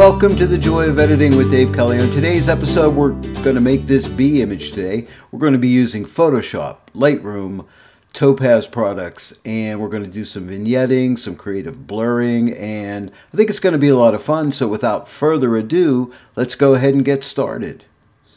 Welcome to the Joy of Editing with Dave Kelly. On today's episode, we're going to make this bee image today. We're going to be using Photoshop, Lightroom, Topaz products, and we're going to do some vignetting, some creative blurring, and I think it's going to be a lot of fun. So without further ado, let's go ahead and get started.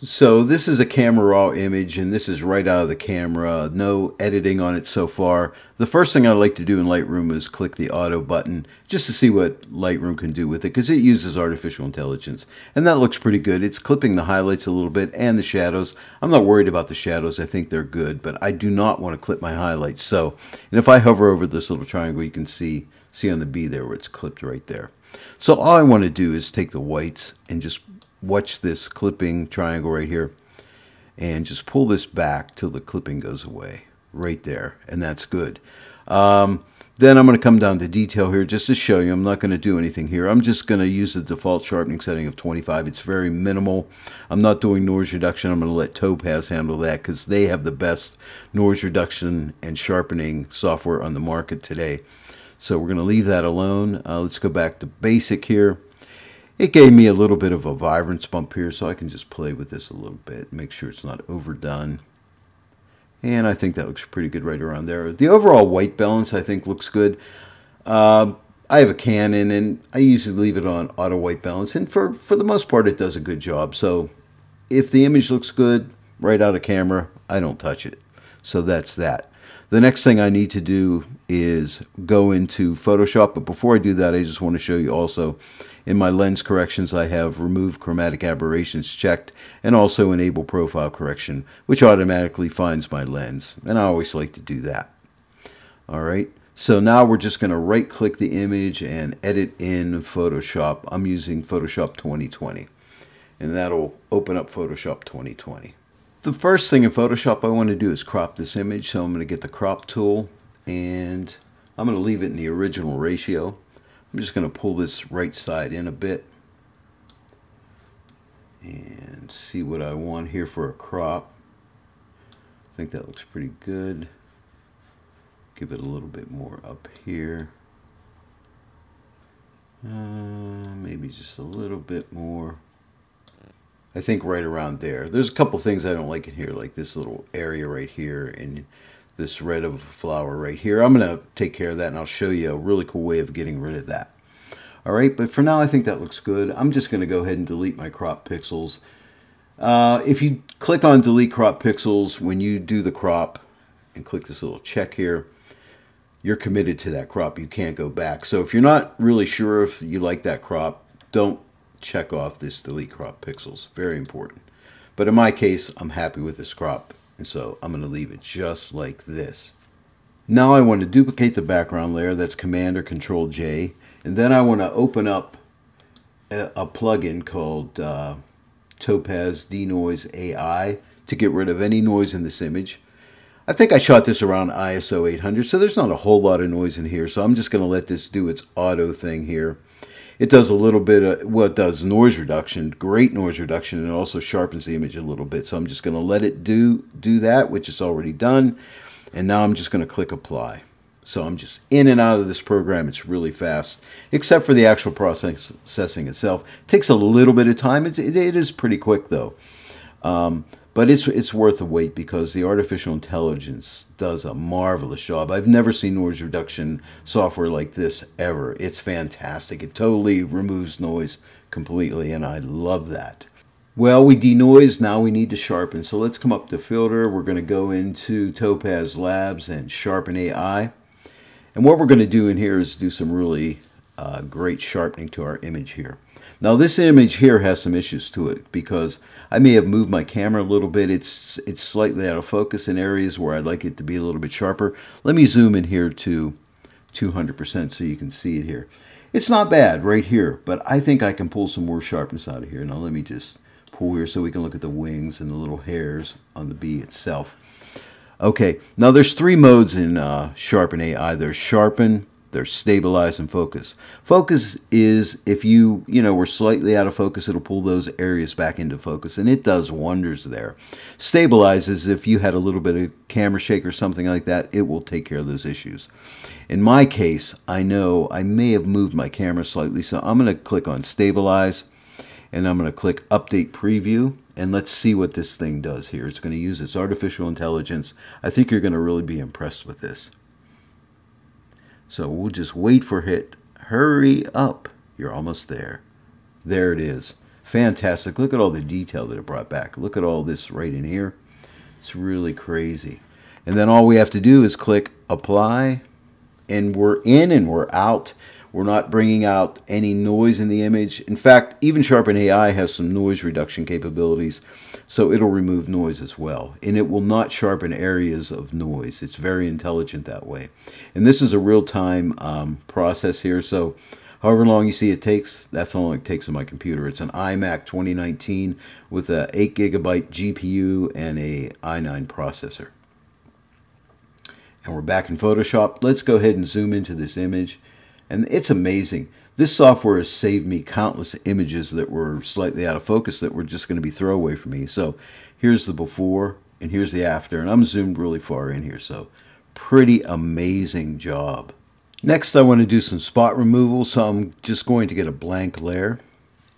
So this is a camera raw image and this is right out of the camera. No editing on it so far. The first thing I like to do in Lightroom is click the auto button just to see what Lightroom can do with it because it uses artificial intelligence. And that looks pretty good. It's clipping the highlights a little bit and the shadows. I'm not worried about the shadows. I think they're good, but I do not want to clip my highlights. So, and if I hover over this little triangle, you can see, see on the bee there where it's clipped right there. So all I want to do is take the whites and just watch this clipping triangle right here and just pull this back till the clipping goes away right there and that's good. Um, then I'm going to come down to detail here just to show you. I'm not going to do anything here. I'm just going to use the default sharpening setting of 25 it's very minimal. I'm not doing noise reduction. I'm going to let Topaz handle that because they have the best noise reduction and sharpening software on the market today. So we're going to leave that alone. Uh, let's go back to basic here it gave me a little bit of a vibrance bump here, so I can just play with this a little bit, make sure it's not overdone. And I think that looks pretty good right around there. The overall white balance, I think, looks good. Uh, I have a Canon, and I usually leave it on auto white balance, and for, for the most part, it does a good job. So if the image looks good right out of camera, I don't touch it. So that's that. The next thing I need to do is go into Photoshop, but before I do that, I just want to show you also in my lens corrections, I have remove chromatic aberrations checked and also enable profile correction, which automatically finds my lens. And I always like to do that. All right. So now we're just going to right click the image and edit in Photoshop. I'm using Photoshop 2020 and that'll open up Photoshop 2020. The first thing in Photoshop I want to do is crop this image. So I'm going to get the crop tool and I'm going to leave it in the original ratio. I'm just going to pull this right side in a bit and see what I want here for a crop. I think that looks pretty good. Give it a little bit more up here. Uh, maybe just a little bit more. I think right around there. There's a couple things I don't like in here, like this little area right here and this red of a flower right here. I'm going to take care of that and I'll show you a really cool way of getting rid of that. All right, but for now I think that looks good. I'm just going to go ahead and delete my crop pixels. Uh, if you click on delete crop pixels when you do the crop and click this little check here, you're committed to that crop. You can't go back. So if you're not really sure if you like that crop, don't check off this delete crop pixels. Very important. But in my case, I'm happy with this crop. And so I'm going to leave it just like this. Now I want to duplicate the background layer. That's Command or Control J. And then I want to open up a, a plugin called uh, Topaz Denoise AI to get rid of any noise in this image. I think I shot this around ISO 800, so there's not a whole lot of noise in here. So I'm just going to let this do its auto thing here. It does a little bit of, well, it does noise reduction, great noise reduction, and it also sharpens the image a little bit. So I'm just going to let it do, do that, which is already done. And now I'm just going to click apply. So I'm just in and out of this program. It's really fast, except for the actual processing itself. It takes a little bit of time. It's, it, it is pretty quick, though. Um, but it's it's worth the wait because the artificial intelligence does a marvelous job. I've never seen noise reduction software like this ever. It's fantastic. It totally removes noise completely, and I love that. Well, we denoise, now we need to sharpen. So let's come up to filter. We're going to go into Topaz Labs and sharpen AI. And what we're going to do in here is do some really uh, great sharpening to our image here. Now this image here has some issues to it because I may have moved my camera a little bit. It's it's slightly out of focus in areas where I'd like it to be a little bit sharper. Let me zoom in here to 200% so you can see it here. It's not bad right here, but I think I can pull some more sharpness out of here. Now let me just pull here so we can look at the wings and the little hairs on the bee itself. Okay, now there's three modes in uh, Sharpen AI. There's Sharpen, There's stabilize and focus. Focus is if you, you know, were slightly out of focus, it'll pull those areas back into focus, and it does wonders there. Stabilize is if you had a little bit of camera shake or something like that, it will take care of those issues. In my case, I know I may have moved my camera slightly, so I'm going to click on stabilize, and I'm going to click update preview, and let's see what this thing does here. It's going to use its artificial intelligence. I think you're going to really be impressed with this. So we'll just wait for it. Hurry up. You're almost there. There it is. Fantastic. Look at all the detail that it brought back. Look at all this right in here. It's really crazy. And then all we have to do is click apply and we're in and we're out. We're not bringing out any noise in the image. In fact, even Sharpen AI has some noise reduction capabilities, so it'll remove noise as well. And it will not sharpen areas of noise. It's very intelligent that way. And this is a real-time um, process here, so however long you see it takes, that's how long it takes on my computer. It's an iMac 2019 with a 8 gigabyte GPU and a i9 processor. And we're back in Photoshop. Let's go ahead and zoom into this image. And it's amazing. This software has saved me countless images that were slightly out of focus that were just going to be throwaway for me. So here's the before and here's the after. And I'm zoomed really far in here. So pretty amazing job. Next, I want to do some spot removal. So I'm just going to get a blank layer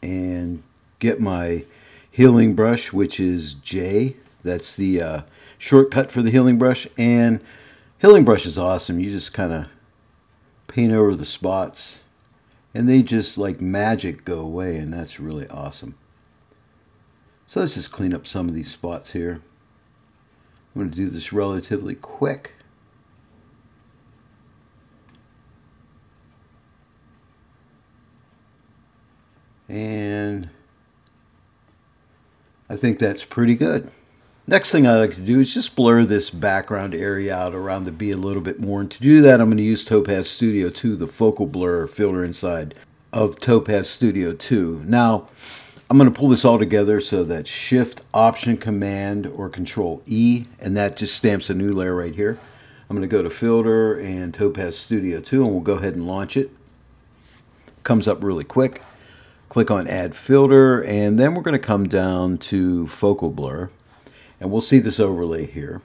and get my healing brush, which is J. That's the uh, shortcut for the healing brush. And healing brush is awesome. You just kind of paint over the spots and they just like magic go away and that's really awesome. So let's just clean up some of these spots here. I'm going to do this relatively quick. And I think that's pretty good. Next thing I like to do is just blur this background area out around the bee a little bit more. And to do that, I'm going to use Topaz Studio 2, the focal blur filter inside of Topaz Studio 2. Now, I'm going to pull this all together so that Shift, Option, Command, or Control E, and that just stamps a new layer right here. I'm going to go to Filter and Topaz Studio 2, and we'll go ahead and launch it. Comes up really quick. Click on Add Filter, and then we're going to come down to Focal Blur. And we'll see this overlay here.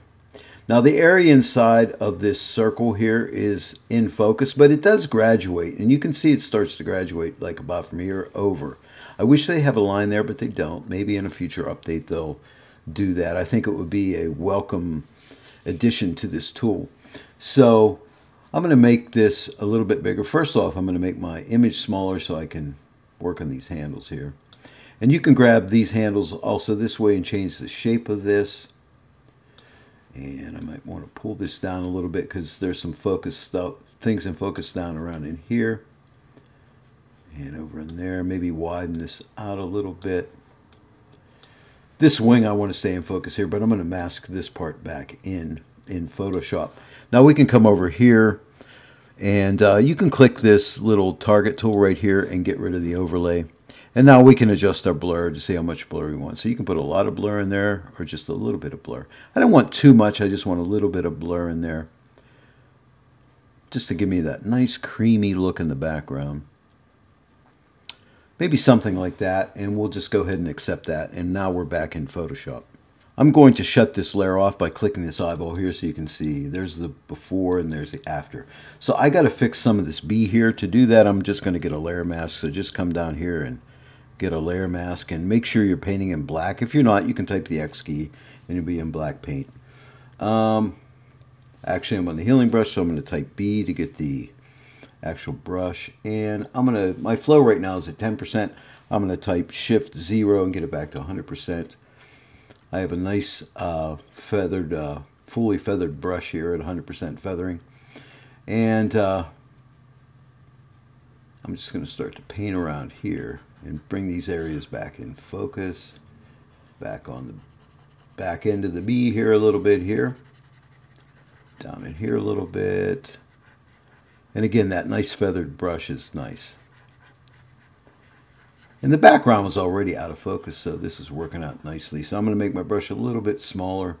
Now the area inside of this circle here is in focus, but it does graduate. And you can see it starts to graduate like about from here over. I wish they have a line there, but they don't. Maybe in a future update they'll do that. I think it would be a welcome addition to this tool. So I'm going to make this a little bit bigger. First off, I'm going to make my image smaller so I can work on these handles here. And you can grab these handles also this way and change the shape of this. And I might want to pull this down a little bit because there's some focus stuff, things in focus down around in here. And over in there, maybe widen this out a little bit. This wing I want to stay in focus here, but I'm going to mask this part back in in Photoshop. Now we can come over here and uh, you can click this little target tool right here and get rid of the overlay. And now we can adjust our blur to see how much blur we want. So you can put a lot of blur in there or just a little bit of blur. I don't want too much. I just want a little bit of blur in there. Just to give me that nice creamy look in the background. Maybe something like that. And we'll just go ahead and accept that. And now we're back in Photoshop. I'm going to shut this layer off by clicking this eyeball here so you can see there's the before and there's the after. So I got to fix some of this bee here. To do that, I'm just going to get a layer mask. So just come down here and get a layer mask and make sure you're painting in black. If you're not, you can type the X key and you'll be in black paint. Um, actually, I'm on the healing brush, so I'm going to type B to get the actual brush. And I'm going to, my flow right now is at 10%. I'm going to type Shift 0 and get it back to 100%. I have a nice uh, feathered, uh, fully feathered brush here at 100% feathering. And uh, I'm just going to start to paint around here and bring these areas back in focus. Back on the back end of the bee here a little bit here. Down in here a little bit. And again, that nice feathered brush is nice. And the background was already out of focus, so this is working out nicely. So I'm going to make my brush a little bit smaller.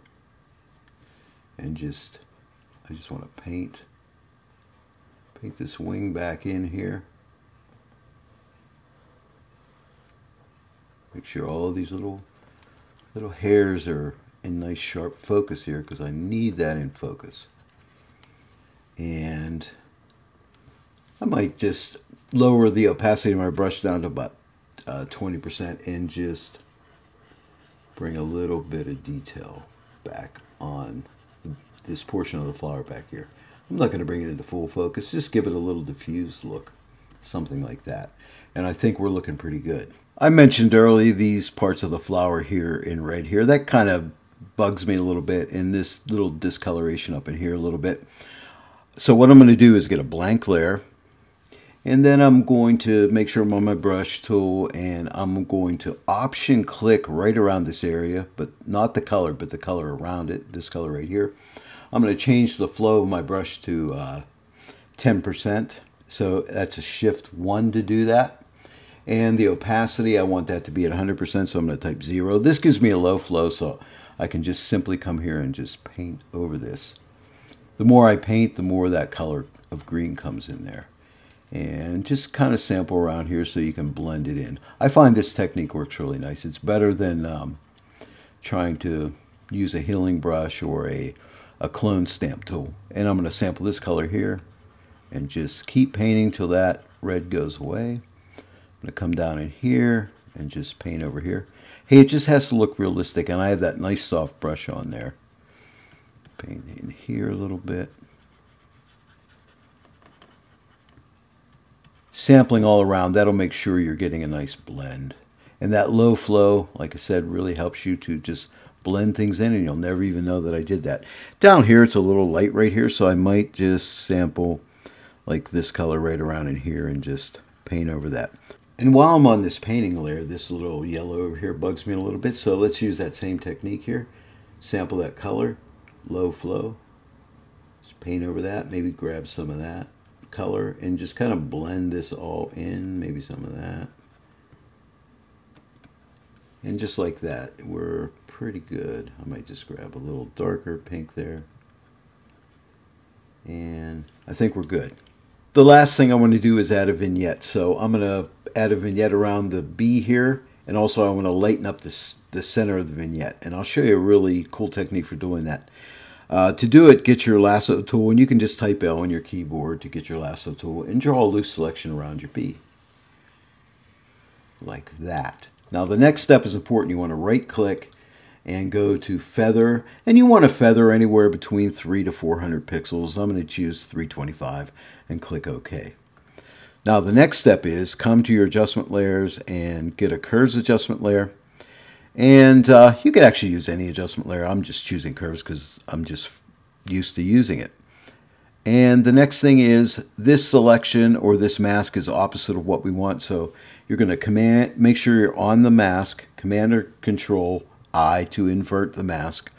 And just, I just want to paint Paint this wing back in here. Make sure all these little little hairs are in nice sharp focus here because I need that in focus. And I might just lower the opacity of my brush down to about 20% uh, and just bring a little bit of detail back on this portion of the flower back here. I'm not going to bring it into full focus, just give it a little diffused look, something like that. And I think we're looking pretty good. I mentioned early these parts of the flower here in red here. That kind of bugs me a little bit and this little discoloration up in here a little bit. So what I'm going to do is get a blank layer and then I'm going to make sure I'm on my brush tool and I'm going to option click right around this area, but not the color, but the color around it, this color right here. I'm going to change the flow of my brush to uh, 10%. So that's a shift one to do that. And the opacity, I want that to be at 100%, so I'm going to type zero. This gives me a low flow, so I can just simply come here and just paint over this. The more I paint, the more that color of green comes in there and just kind of sample around here so you can blend it in. I find this technique works really nice. It's better than um, trying to use a healing brush or a, a clone stamp tool. And I'm going to sample this color here and just keep painting till that red goes away. I'm going to come down in here and just paint over here. Hey, it just has to look realistic, and I have that nice soft brush on there. Paint in here a little bit. Sampling all around, that'll make sure you're getting a nice blend. And that low flow, like I said, really helps you to just blend things in and you'll never even know that I did that. Down here, it's a little light right here, so I might just sample like this color right around in here and just paint over that. And while I'm on this painting layer, this little yellow over here bugs me a little bit, so let's use that same technique here. Sample that color, low flow, just paint over that, maybe grab some of that color and just kind of blend this all in, maybe some of that. And just like that, we're pretty good. I might just grab a little darker pink there. And I think we're good. The last thing I want to do is add a vignette. So I'm going to add a vignette around the bee here. And also I want to lighten up this, the center of the vignette. And I'll show you a really cool technique for doing that. Uh, to do it, get your lasso tool, and you can just type L on your keyboard to get your lasso tool and draw a loose selection around your bee. Like that. Now the next step is important. You want to right click and go to feather and you want to feather anywhere between 3 to 400 pixels. I'm going to choose 325 and click OK. Now the next step is come to your adjustment layers and get a curves adjustment layer and uh, you could actually use any adjustment layer. I'm just choosing curves because I'm just used to using it. And the next thing is this selection or this mask is opposite of what we want. So you're going to command, make sure you're on the mask, command or control I to invert the mask.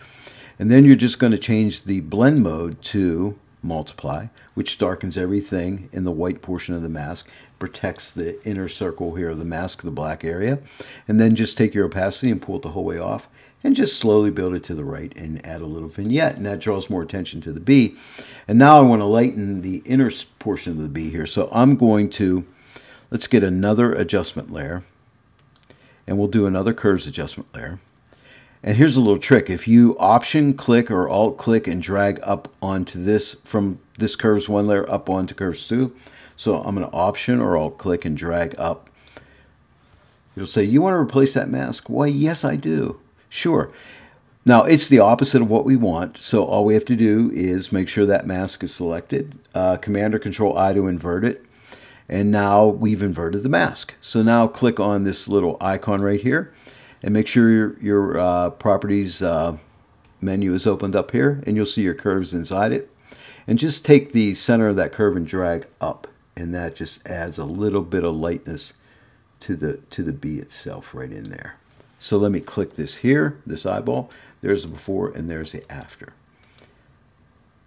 And then you're just going to change the blend mode to multiply, which darkens everything in the white portion of the mask, protects the inner circle here of the mask, the black area. And then just take your opacity and pull it the whole way off and just slowly build it to the right and add a little vignette. And that draws more attention to the bee. And now I want to lighten the inner portion of the bee here. So I'm going to, let's get another adjustment layer. And we'll do another curves adjustment layer. And here's a little trick. If you option click or alt click and drag up onto this from this curves one layer up onto curves two. So I'm going to option or alt click and drag up. It'll say, you want to replace that mask? Why, yes, I do. Sure. Now, it's the opposite of what we want. So all we have to do is make sure that mask is selected. Uh, Command or Control I to invert it. And now we've inverted the mask. So now click on this little icon right here and make sure your, your uh, properties uh, menu is opened up here and you'll see your curves inside it. And just take the center of that curve and drag up and that just adds a little bit of lightness to the, to the bee itself right in there. So let me click this here, this eyeball. There's the before and there's the after.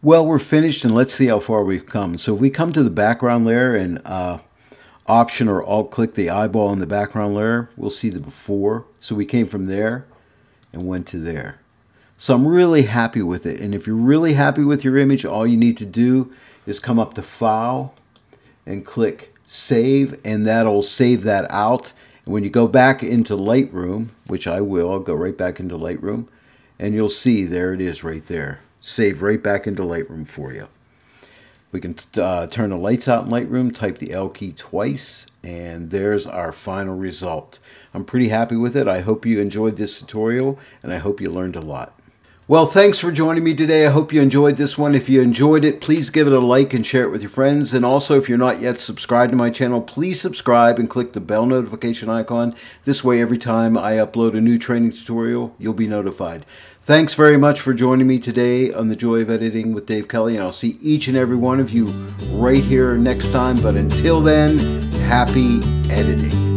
Well, we're finished and let's see how far we've come. So if we come to the background layer and uh, Option or Alt click the eyeball in the background layer, we'll see the before. So we came from there and went to there. So I'm really happy with it. And if you're really happy with your image, all you need to do is come up to File, and click save and that'll save that out. And when you go back into Lightroom, which I will, I'll go right back into Lightroom and you'll see there it is right there. Save right back into Lightroom for you. We can uh, turn the lights out in Lightroom, type the L key twice, and there's our final result. I'm pretty happy with it. I hope you enjoyed this tutorial, and I hope you learned a lot. Well, thanks for joining me today. I hope you enjoyed this one. If you enjoyed it, please give it a like and share it with your friends. And also, if you're not yet subscribed to my channel, please subscribe and click the bell notification icon. This way, every time I upload a new training tutorial, you'll be notified. Thanks very much for joining me today on The Joy of Editing with Dave Kelly, and I'll see each and every one of you right here next time. But until then, happy editing.